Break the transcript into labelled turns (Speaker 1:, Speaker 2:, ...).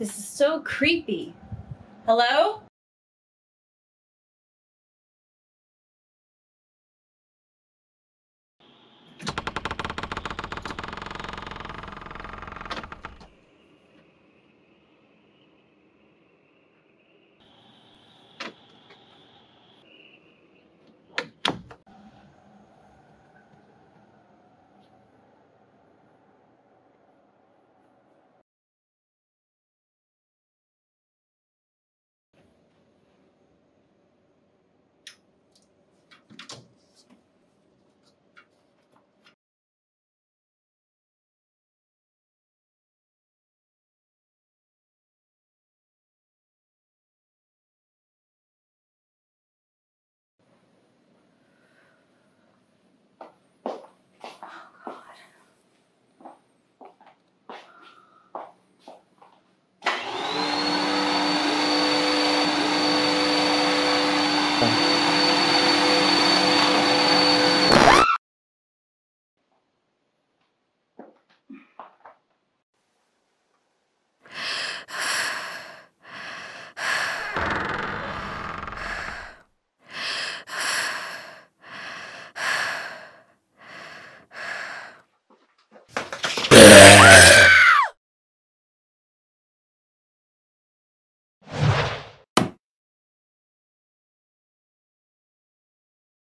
Speaker 1: This is so creepy. Hello? Bye.